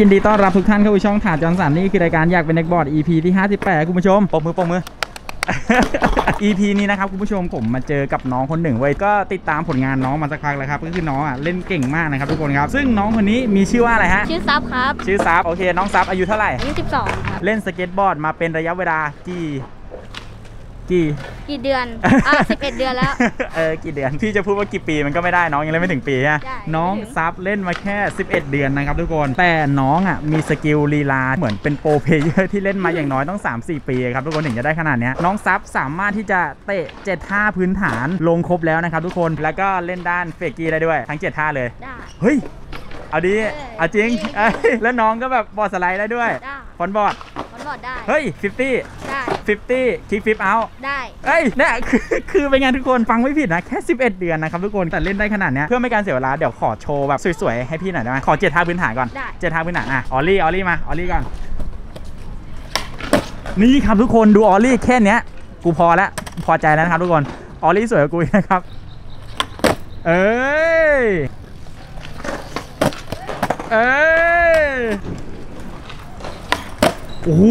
ยินดีต้อนรับทุกท่านเข้าสู่ช่องถาดจอห์นสันนี่คือรายการอยากเป็นเด็กบอร์ด EP ที่ 58 คุณผู้ชมปรบมือปรบมือ EP นี้นะครับคุณผู้ชมผมมาเจอกับน้องคนหนึ่งเว้ยก็ติดตามผลงานน้องมาสักพักแล้วครับก็คือน้องอะเล่นเก่งมากนะครับทุกคนครับซึ่งน้องคนนี้มีชื่อว่าอะไรฮะชื่อซับครับชื่อซับโอเคน้องซับอายุเท่าไหร่อายุ12ครับ เล่นสเก็ตบอร์ดมาเป็นระยะเวลากี่ กี่ กี่เดือน อะ11เดือนแล้ว เออ กี่เดือน พี่จะพูดว่ากี่ปีมันก็ไม่ได้น้องยังเล่นไม่ถึงปีฮะใช่น้องไม่ถึง ซับเล่นมาแค่ 11 เดือนนะครับทุกคน แต่น้องอะมี skill ลีลาเหมือนเป็น pro player ที่เล่นมาอย่างน้อยต้อง 3-4 ปีครับทุกคนถึงจะได้ขนาดเนี้ยน้องซับสามารถที่จะเตะ7ท่าพื้นฐานลงครบแล้วนะครับทุกคน แล้วก็เล่นด้าน fakie ได้ด้วยทั้ง7ท่าเลย ได้ เฮ้ย เอาดีเออเอาจริงจริงเอ้ยแล้วน้องก็แบบ boardslide ได้ด้วยได้ front board มันบอดได้ เฮ้ย50ได้ 50 kickflip เอาได้เอ้ยเนี่ยคือคือเป็นไงทุกคนฟังไม่ผิดนะ แค่ 11 เดือนนะครับทุกคนแต่เล่นได้ขนาดเนี้ยเพื่อไม่การเสียเวลาเดี๋ยวขอโชว์แบบสวยๆให้พี่หน่อยได้ไหมขอเจ็ดท่าพื้นฐานก่อนได้ เจ็ดท่าพื้นฐานอะ ollie ollie มา ollie ก่อนนี่ครับทุกคนดูออลลี่แค่เนี้ยกูพอแล้วพอใจแล้วนะครับทุกคนออลลี่สวยกว่ากูอีกนะครับ เอ้ยเอ้ยโอ้โห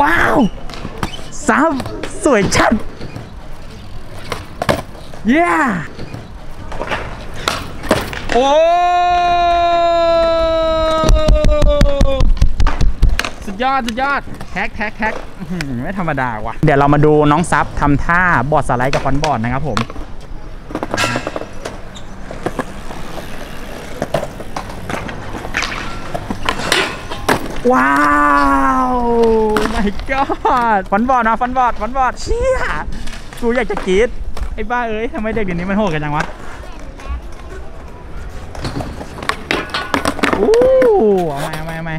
ว้าวซ้ำสวยชัดเย้โอ้สุดยอด สุดยอดแท็กแท็กแท็กอื้อหือไม่ธรรมดาว่ะ เดี๋ยวเรามาดูน้องซับทำท่า boardslide กับ front board นะครับผมนะฮะว้าว my god front board นะ front board front board เชี่ยกูอยากจะกรี๊ดไอ้บ้าเอ้ยทำไมเด็กเดี๋ยวนี้มันโหดกันจังวะอู้เอาไหมเอาไหมเอาไหม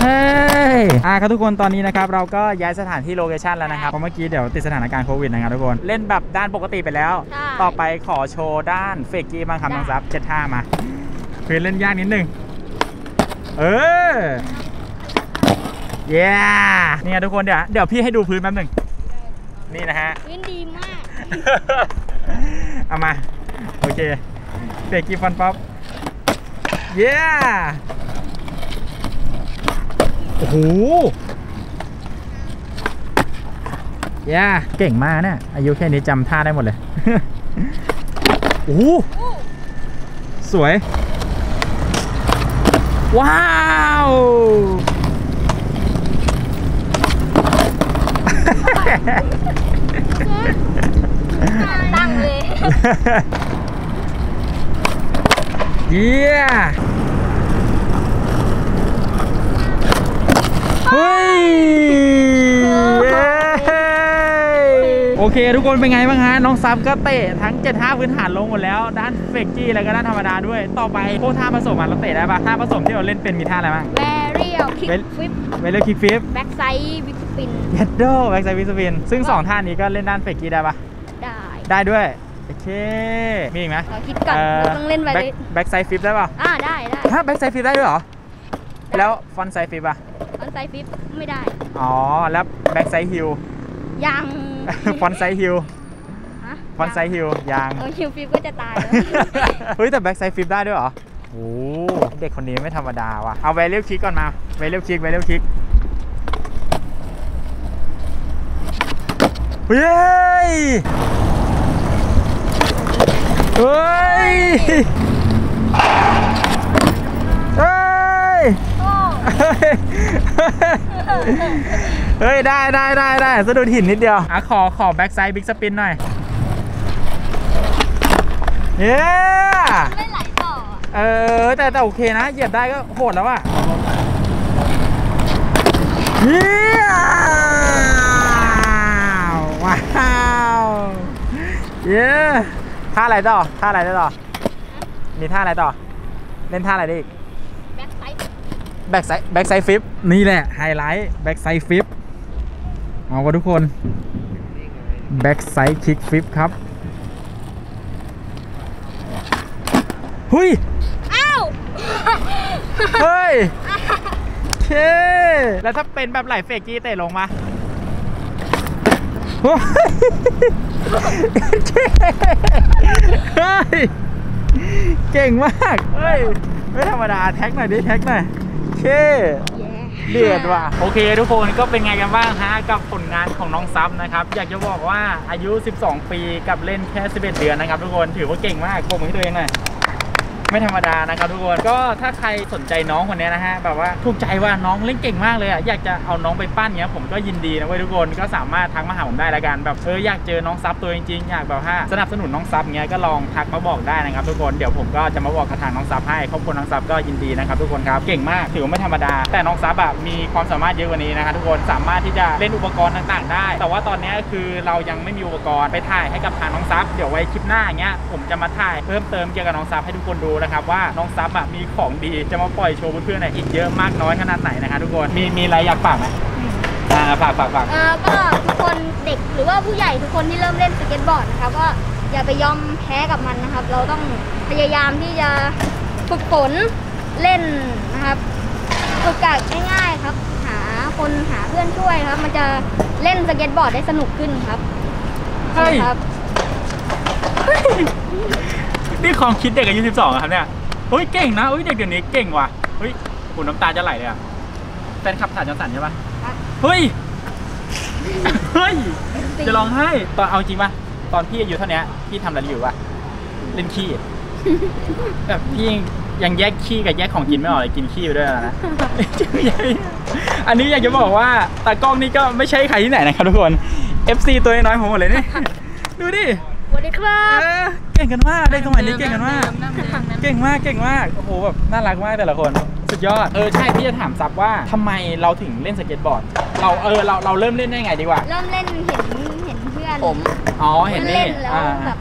เฮ้ยอ่าครับทุกคนตอนนี้นะครับเราก็ย้ายสถานที่ location แล้วนะครับเพราะเมื่อกี้เดี๋ยวติดสถานการณ์โควิดนะครับทุกคน เล่นแบบด้านปกติไปแล้ว ใช่ ต่อไปขอโชว์ด้าน fakie บ้างครับได้น้องซับเจ็ดท่ามาพื้นเล่นยากนิดนึง เออเย้นี่ไงทุกคนเดี๋ยวเดี๋ยวพี่ให้ดูพื้นแป๊บหนึ่งนี่นะฮะวินดีมาก เอามา โอเคเบรกกี้ฟันป๊อปเย้โอ้โหเย้เก่งมากเนี่ยอายุแค่นี้จำท่าได้หมดเลย โอ้โหสวย ว้าวตั้ง เลยเยี่ยเฮ้ยเย้โอเคทุกคนเป็นไงบ้างฮะน้องซับก็เตะทั้ง7ท่าพื้นฐานลงหมดแล้วด้าน fakie แล้วก็ด้านธรรมดาด้วยต่อไปพวกท่าผสมอะเราเตะได้ปะท่าผสมที่เราเล่นเป็นมีท่าอะไรบ้างแว varial kick เว้น flip varial kickflip backside bigspin เยดโด backside bigspin ซึ่ง 2 ท่านี้ก็เล่นด้าน fakie ได้ปะได้ได้ด้วยโอเค มีอีกไหมเราคิดก่อนเราต้องเล่นไปเลย backside flip ได้ปะอ่าได้ได้ฮะ backside flip ได้ด้วยเหรอแล้ว frontside flip อะfrontside flip ไม่ได้อ๋อแล้ว backside heel ยัง frontside heel ฮะ frontside heel ยังเออฮิวฟิปก็จะตายแล้วเฮ้ยแต่ backside flip ได้ด้วยเหรอโอ้เด็กคนนี้ไม่ธรรมดาว่ะเอา varial kick ก่อนมา varial kick varial kick เฮ้ยเฮ้ยเฮ้ยโอ้ เฮ้ย ได้ได้ได้ได้สะดุดหินนิดเดียว อะ ขอ ขอ backside bigspin หน่อย เย้ไม่ไหลต่ออะเออ แต่แต่โอเคนะ เหยียบได้ก็โหดแล้วอะเยี่ยมว้าวเย้ท่าอะไรต่อ ท่าอะไรได้ต่อ มีท่าอะไรต่อ เล่นท่าอะไรได้อีก backside backside backside flip นี่แหละ highlight backside flip เอาวะทุกคน backside kickflip ครับหุยอ้าว เฮ้ยเคแล้วถ้าเป็นแบบไหล fakie เตะลงมาเฮ้ยเคฮ้ย เก่งมาก เฮ้ย ไม่ธรรมดา แท็กหน่อยดิ แท็กหน่อยเช่ เดือดว่ะโอเค ทุกคนก็เป็นไงกันบ้างฮะกับผลงานของน้องซับนะครับ อยากจะบอกว่าอายุ 12 ปีกับเล่นแค่ 11 เดือนนะครับ ทุกคนถือว่าเก่งมากโบกมือให้ตัวเองหน่อย ไม่ธรรมดานะครับทุกคนก็ถ้าใครสนใจน้องคนนี้นะฮะแบบว่าถูกใจว่าน้องเล่นเก่งมากเลยอะอยากจะเอาน้องไปปั้นเงี้ยผมก็ยินดีนะเว้ยทุกคนก็สามารถทักมาหาผมได้ละกันแบบเอออยากเจอน้องซับตัวจริงๆอยากแบบว่าสนับสนุนน้องซับเงี้ยก็ลองทักมาบอกได้นะครับทุกคนเดี๋ยวผมก็จะมาบอกกับทางน้องซับให้ครอบครัวน้องซับก็ยินดีนะครับทุกคนครับเก่งมากถือว่าไม่ธรรมดา แต่น้องซับอะมีความสามารถเยอะกว่านี้นะครับทุกคนสามารถที่จะเล่นอุปกรณ์ต่างๆ ได้ แต่ว่าตอนนี้คือเรายังไม่มีอุปกรณ์ไปถ่ายให้กับทางน้องซับเดี๋ยวไว้คลิปหน้าเงี้ยผมจะมาถ่ายเพิ่มเติมเกี่ยวกับน้องซับให้ทุกคนดูนะครับว่าน้องซับอะมีของดีจะมาปล่อยโชว์เพื่อนๆเนี่ยอีกเยอะมากน้อยขนาดไหนนะครับทุกคนมีมีอะไรอยากฝากไหมอ่าฝากฝากฝากเอ่อก็ทุกคนเด็กหรือว่าผู้ใหญ่ทุกคนที่เริ่มเล่นสเก็ตบอร์ดนะครับก็อย่าไปยอมแพ้กับมันนะครับ เราต้องพยายามที่จะฝึกฝนเล่นนะครับฝึกกะง่ายๆครับ หาคนหาเพื่อนช่วยครับ มันจะเล่นสเก็ตบอร์ดได้สนุกขึ้นครับเฮ้ยครับ นี่ความคิดเด็กอายุ12อะครับเนี่ยเฮ้ยเก่งนะเฮ้ยเด็กเดี๋ยวนี้เก่งว่ะเฮ้ยคุณน้ำตาจะไหลเลยอะแฟนคลับสารจังสันใช่ปะครับเฮ้ยเฮ้ยจะร้องไห้ตอนเอาจริงปะตอนพี่อายุเท่าเนี้ยพี่ทำอะไรอยู่ปะเล่นขี้แบบพี่ยังยังแยกขี้กับแยกของกินไม่ออกเลยกินขี้ไปด้วยนะ อันนี้อยากจะบอกว่าตากล้องนี่ก็ไม่ใช่ใครที่ไหนนะครับทุกคน FC ตัวน้อยๆผมหมดเลยนี่ ดูดิส วัสดีครับเออเก่งกันมากเด็กสมัยนี้เก่งกันมากเก่งมากเก่งมากโอ้โหแบบน่ารักมากแต่ละคน สุดยอด เออใช่พี่จะถามซับว่าทำไมเราถึงเล่นสเก็ตบอร์ด เราเออเราเราเริ่มเล่นได้ไงดีกว่า เริ่มเล่นเห็นเห็นเพื่อนผมอ๋อเห็นนี่เล่นแล้วอ่าแบบ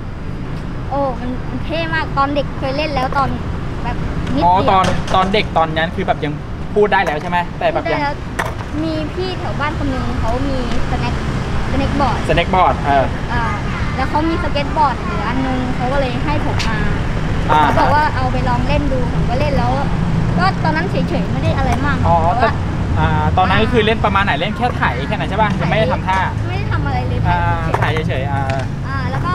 โอ้มันมันเท่มากตอนเด็กเคยเล่นแล้วตอนแบบนิดอ๋อเดียวตอนตอนเด็กตอนนั้นคือแบบยังพูดได้แล้วใช่ไหมแต่แบบได้ยังแล้วมีพี่แถวบ้านคนหนึ่งเขามี snake snakeboard snakeboard เออ อ่า แล้วเขามีสเก็ตบอร์ดเหลืออันนึงเขาก็เลยให้ผมมาอ่า เขาบอกว่าเอาไปลองเล่นดูผมก็เล่นแล้ว ก็ตอนนั้นเฉยๆไม่ได้อะไรมากอ๋อแต่แต่ว่าอ่าตอนนั้นก็คือเล่นประมาณไหนเล่นแค่ไถแค่ไหนใช่ป่ะยังไม่ได้ทำท่าไม่ได้ทำอะไรเลยอ่าเฉยไถเฉยๆอ่าๆอ่าแล้วก็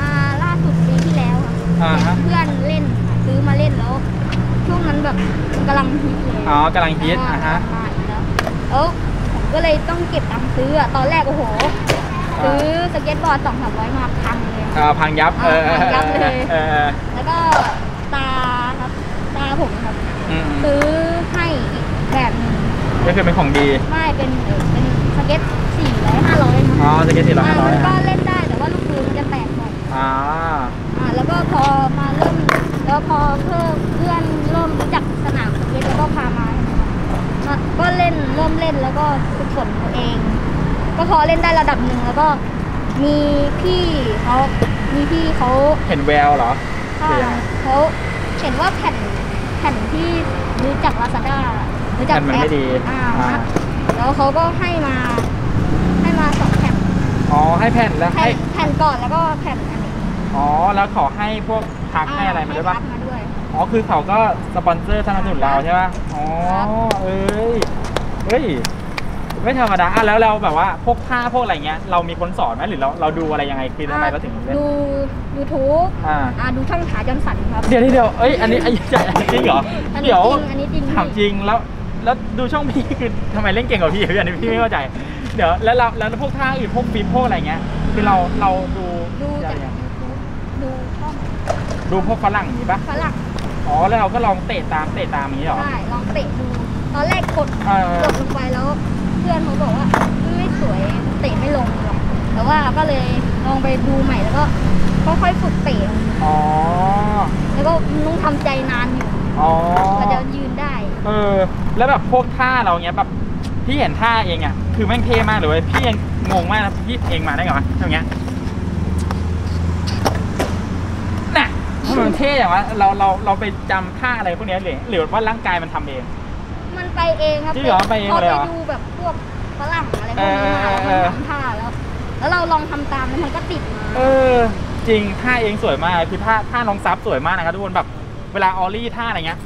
อ่าล่าสุดปีที่แล้วอะอ่าฮะ เพื่อนเล่นซื้อมาเล่นแล้ว ช่วงนั้นแบบมันกำลังฮิตเลยอ๋อกำลังฮิตอะฮะ มาอีกแล้วแล้วผมก็เลยต้องเก็บตังค์ซื้ออะตอนแรกโอ้โห ซื้อสเก็ตบอร์ดสองสามร้อยมาพังเลยอ่าพังยับ เออพังยับเลย เออเออแล้วก็ตาครับตาผมครับ อืมซื้อให้อีกแบบหนึ่งก็คือเป็นของดี ไม่เป็นเออเป็นสเก็ตสี่ร้อยห้าร้อยอ๋อสเก็ตสี่ร้อยห้าร้อยมันก็เล่นได้แต่ว่าลูกปืนมันจะแตกหมด อ่า อ่าแล้วก็พอมาเริ่มแล้วพอเพื่อนเพื่อนเริ่มรู้จักสนามสเก็ตแล้วก็พามาใช่ไหมคะก็เล่นเริ่มเล่นแล้วก็ฝึกฝนตัวเอง ก็พอเล่นได้ระดับหนึ่งแล้วก็มีพี่เขามีพี่เขาเห็นแววเหรอถ้าคือยังไง เขาเห็นว่าแผ่นแผ่นที่รู้จักลาซาด้ารู้จักแผ่นมันแอไม่ปดีอ่าอ่า แล้วเขาก็ให้มาให้มาสองแผ่นอ๋อให้แผ่นแล้วแผ่ให้นแผ่นก่อนแล้วก็แผ่นอันนี้อ๋อแล้วขอให้พวกทักให้อะไรมาด้วยปะให้ทักมาด้วย อ๋อคือเขาก็สปอนเซอร์สนับสนุนเราใช่ปะอ๋อครับ เอ้ยเฮ้ย ไม่ธรรมดาอะแล้วเราแบบว่าพวกท่าพวกอะไรเงี้ยเรามีคนสอนไหมหรือเราเราดูอะไรยังไงคือทำไมเราถึงเล่น ดู YouTube อ่า อ่าดูช่องขาจอนสันครับ เดี๋ยวเดี๋ยวเอ้ยอันนี้อันนี้จริงเหรออันนี้เดี๋ยวจริงอันนี้จริงถามจริงแล้วแล้วดูช่องพี่คือทำไมเล่นเก่งกว่าพี่อันนี้พี่ไม่เข้าใจ เดี๋ยวแล้วเราแล้วพวกท่าอื่นพวกฟิปพวกอะไรเงี้ยคือเราเราดูดูอะจากไรเงี้ย YouTube ดูช่องดูพวกฝรั่งอย่างนี้ปะฝรั่งอ๋อแล้วเราก็ลองเตะตามเตะตามอย่างนี้เหรอได้ลองเตะดู ตอนแรกกดเออ กดลงไปแล้ว เพื่อนเขาบอกว่าไม่สวยเตะไม่ลงหรอกแต่ว่าก็เลยลองไปดูใหม่แล้วก็ค่อยๆฝึกเตะอ๋อแล้วก็ต้องทำใจนานอยู่อ๋อกว่าจะยืนได้ เออ แล้วแบบพวกท่าเราเงี้ยแบบพี่เห็นท่าเองอะคือแม่งเท่มากเลยเว้ยพี่ยังงงมากนะพี่เองมาได้ไงวะทำอย่างเงี้ยน่ะทำไมมันเท่อย่างวะเราเราเราไปจำท่าอะไรพวกเนี้ยหรือหรือว่าร่างกายมันทำเอง มันไปเองครับจริงเหรอไปเองพอเลยเหรไปอดูแบบพวกฝรั่งอะไรพวกนี้มาเอแล้วอมันทำท่าแล้ว แล้วเราลองทำตามแล้วมันก็ติดมาเออ จริงท่าเองสวยมากคือท่าท่าน้องซับสวยมากนะครับทุกคนแบบเวลาออลลี่ท่าอะไรเงี้ย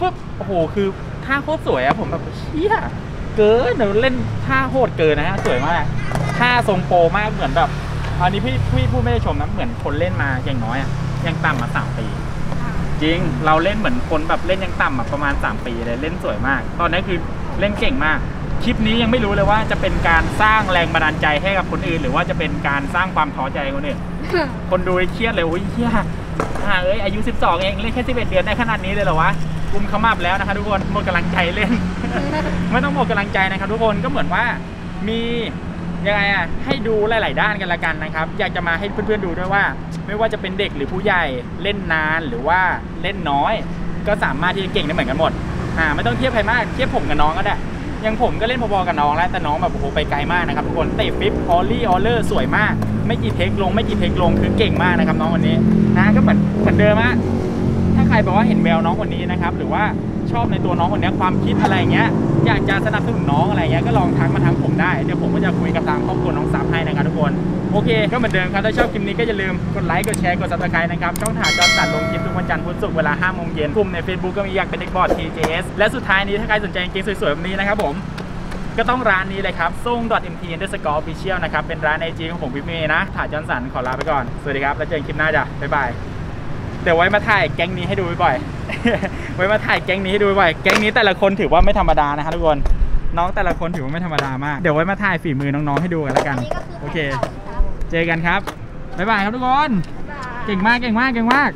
ปุ๊บโอ้โหคือท่าโคตรสวยอะผมแบบเชี่ยเกินเดี๋ยวเล่นท่าโหดเกินนะฮะสวยมากท่าทรงโปรมากเหมือนแบบอันนี้พี่พี่พูดไม่ได้ชมนะเหมือนคนเล่นมาอย่างน้อยอะยังต่ำมาสามปี จริง เราเล่นเหมือนคนแบบเล่นยังต่ำอะประมาณ 3 ปีเลยเล่นสวยมาก ตอนนี้คือเล่นเก่งมาก คลิปนี้ยังไม่รู้เลยว่าจะเป็นการสร้างแรงบันดาลใจให้กับคนอื่น หรือว่าจะเป็นการสร้างความท้อใจให้คนอื่น คนดูเครียดเลยโอ้ยเฮียอ่าเอ้ยอายุ 12 เองเล่นแค่ 11 เดือนได้ขนาดนี้เลยเหรอวะกุมขมับแล้วนะคะทุกคนหมดกำลังใจเล่น ไม่ต้องหมดกำลังใจนะครับทุกคนก็เหมือนว่ามี ยังไงอะให้ดูหลาย ๆ ด้านกันละกันนะครับ อยากจะมาให้เพื่อน ๆ ดูด้วยว่า ไม่ว่าจะเป็นเด็กหรือผู้ใหญ่เล่นนานหรือว่าเล่นน้อย ก็สามารถที่จะเก่งได้เหมือนกันหมดอ่าไม่ต้องเทียบใครมากเทียบผมกับน้องก็ได้ยังผมก็เล่นพอๆกับน้องแล้วแต่น้องแบบโอ้โหไปไกลมากนะครับทุกคนเตะฟิปออลลี่ออลเลอร์สวยมาก ไม่กี่ take ลงไม่กี่ take ลงคือเก่งมากนะครับน้องวันนี้นะก็เหมือนเหมือนเดิมอะถ้าใครบอกว่าเห็นแววน้องคนนี้นะครับหรือว่า ชอบในตัวน้องคนนี้ความคิดอะไรเงี้ยอยากจะสนับสนุนน้องอะไรเงี้ยก็ลองทักมาทางผมได้เดี๋ยวผมก็จะคุยกับทางครอบครัวน้องซับให้นะครับทุกคนโอเคก็เหมือนเดิมครับถ้าชอบคลิปนี้ก็อย่าลืมกดไลค์กดแชร์กด subscribe นะครับช่องทางจอมตัดลงคลิปทุกวันจันทร์พุธศุกร์เวลา5โมงเย็นกลุ่มใน Facebook ก็มีอยากเป็นเด็กบอร์ด TJS และสุดท้ายนี้ถ้าใครสนใจเกงสวยๆแบบนี้นะครับผมก็ต้องร้านนี้เลยครับส่ง .mt underscore official นะครับ เป็นร้านไอจีของผมพี่เมย์นะ ถ่ายจอนสันขอลาไปก่อน สวัสดีครับ แล้วเจอกันคลิปหน้าจ้ะ บ๊ายบาย เดี๋ยวไว้มาถ่ายแก๊งนี้ให้ดูบ่อย ไว้มาถ่ายแก๊งนี้ให้ดูบ่อยๆแก๊งนี้แต่ละคนถือว่าไม่ธรรมดานะครับทุกคนน้องแต่ละคนถือว่าไม่ธรรมดามาก เดี๋ยวไว้มาถ่ายฝีมือน้องๆให้ดูกันแล้วกันอันนี้ก็คือโอเคแฟนก่านะครับเจอกันครับบ๊ายบายครับทุกคนบ๊ายบายเก่งมากเก่งมากเก่งมาก